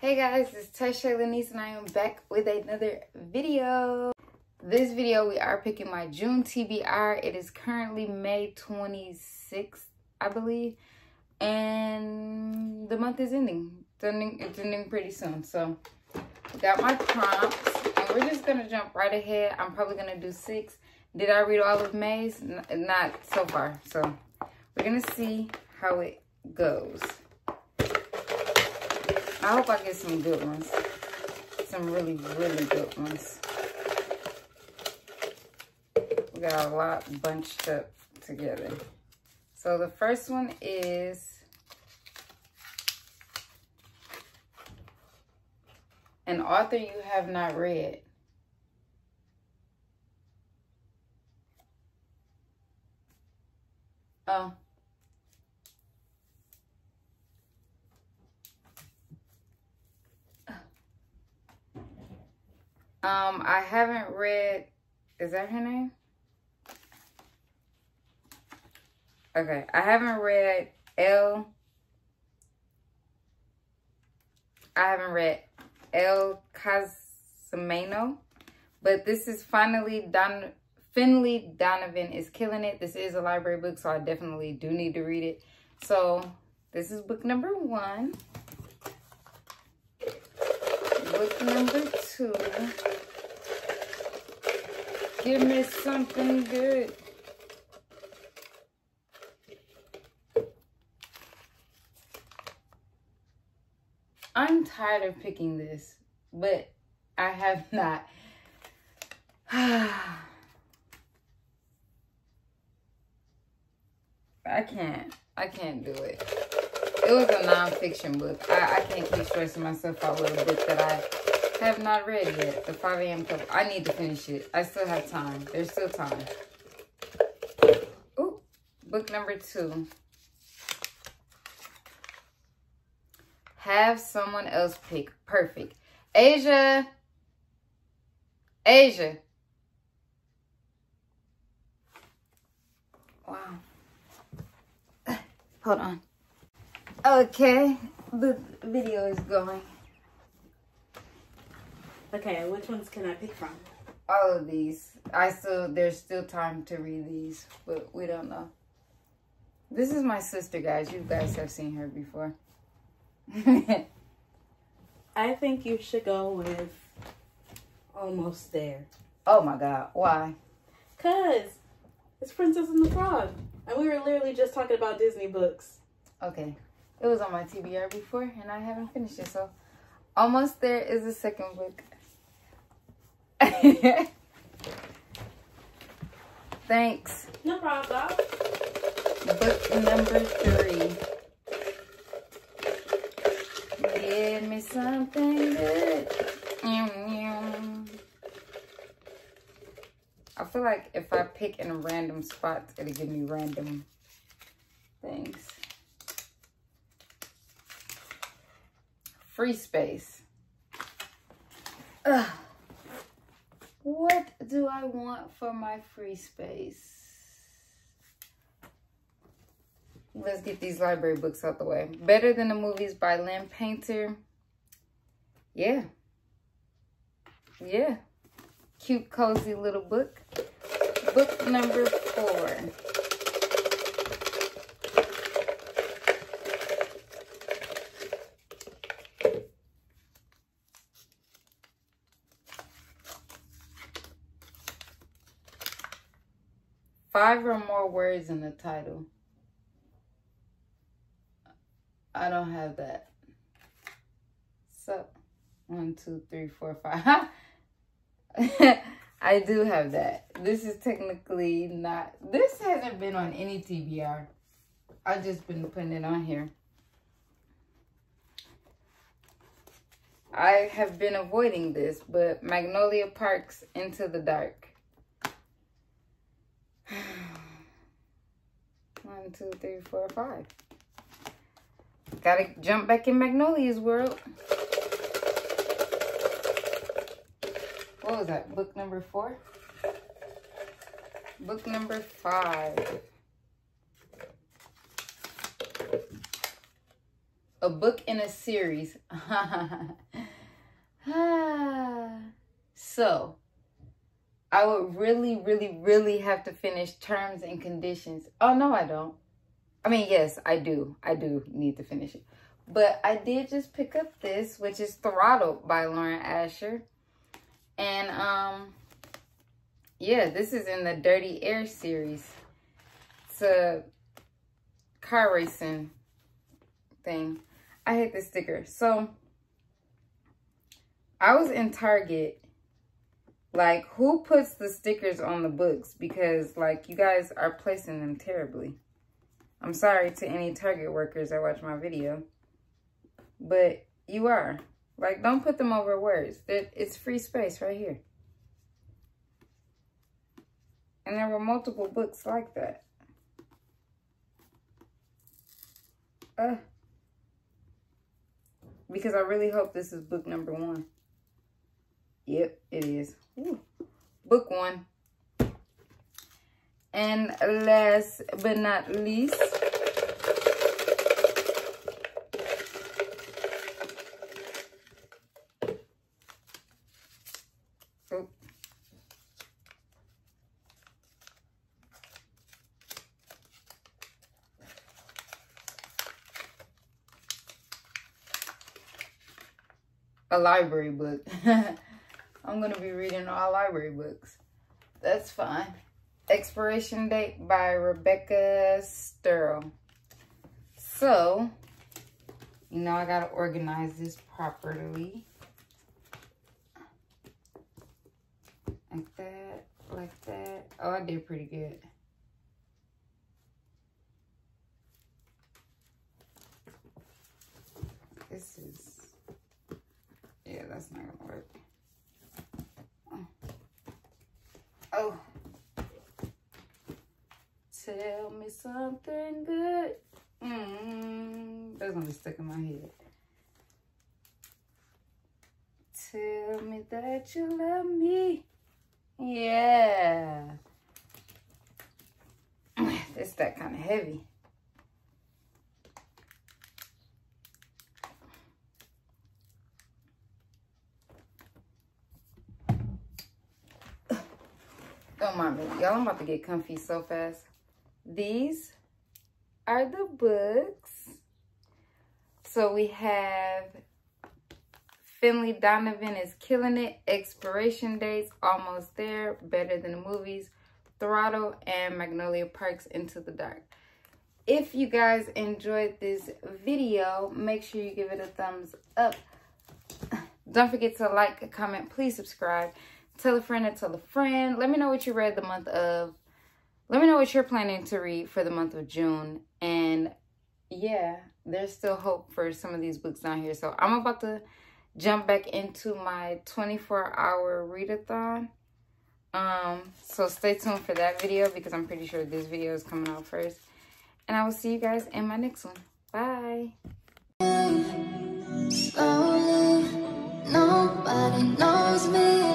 Hey guys, it's Tashay Leniece and I am back with another video. This video, we are picking my June TBR. It is currently May 26th, I believe. And the month is ending. It's ending, it's ending pretty soon. So, got my prompts. And we're just going to jump right ahead. I'm probably going to do six. Did I read all of May's? N not so far. So, we're going to see how it goes. I hope I get some good ones. Some really, really good ones. We got a lot bunched up together. So the first one is an author you have not read. Oh. Um, I haven't read, is that her name? Okay, I haven't read L. I haven't read Elle Cosimano, but this is finally Don, Finlay Donovan is killing it. This is a library book, so I definitely do need to read it. So this is book number one. Book number two. Give me something good. I'm tired of picking this, but I have not. I can't. I can't do it. It was a nonfiction book. I, I can't keep stressing myself out with a book that I have not read yet. The 5 a.m. Club. I need to finish it. I still have time. There's still time. Ooh, book number two. Have someone else pick. Perfect. Asia. Asia. Wow. Hold on. Okay, the video is going. Okay, which ones can I pick from? All of these. I still, there's still time to read these, but we don't know. This is my sister, guys. You guys have seen her before. I think you should go with Almost There. Oh my God, why? Cause it's Princess and the Frog. And we were literally just talking about Disney books. Okay. It was on my TBR before and I haven't finished it, so almost there is the second book. Thanks. No problem. Book number three. Give me something good. I feel like if I pick in random spots, it'll give me random Free space. Ugh. What do I want for my free space? Let's get these library books out the way. Better Than the Movies by Lynn Painter. Yeah. Yeah. Cute, cozy little book. Book number four. Five or more words in the title. I don't have that. So, one, two, three, four, five. I do have that. This is technically not, this hasn't been on any TBR. I've just been putting it on here. I have been avoiding this, but Magnolia Parks Into the Dark. One, two, three, four, five. Gotta jump back in Magnolia's world. What was that? Book number four? Book number five. a book in a series. so, I would really, really, really have to finish terms and conditions. Oh, no, I don't. I mean, yes, I do. I do need to finish it. But I did just pick up this, which is Throttled by Lauren Asher. And, um, yeah, this is in the Dirty Air series. It's a car racing thing. I hate this sticker. So, I was in Target. Like, who puts the stickers on the books? Because, like, you guys are placing them terribly. I'm sorry to any Target workers that watch my video. But you are. Like, don't put them over words. It's free space right here. And there were multiple books like that. Uh, because I really hope this is book number one. Yep, it is. Ooh. Book one. And last but not least, oh. a library book. I'm going to be reading all library books. That's fine. Expiration Date by Rebecca Serle. So, you know I got to organize this properly. Like that, like that. Oh, I did pretty good. This is yeah, that's not gonna work. Tell me something good. Mm, that's gonna be stuck in my head. Tell me that you love me. Yeah. It's that kind of heavy. Don't mind me. Y'all, I'm about to get comfy so fast. These are the books. So we have Finlay Donovan is killing it. Expiration dates, almost there. Better than the movies. Throttle and Magnolia Parks Into the Dark. If you guys enjoyed this video, make sure you give it a thumbs up. Don't forget to like, comment, please subscribe. Tell a friend and tell a friend. Let me know what you read the month of. Let me know what you're planning to read for the month of June. And yeah, there's still hope for some of these books down here. So I'm about to jump back into my 24 hour readathon. Um, so stay tuned for that video because I'm pretty sure this video is coming out first. And I will see you guys in my next one. Bye. Slowly, nobody knows me.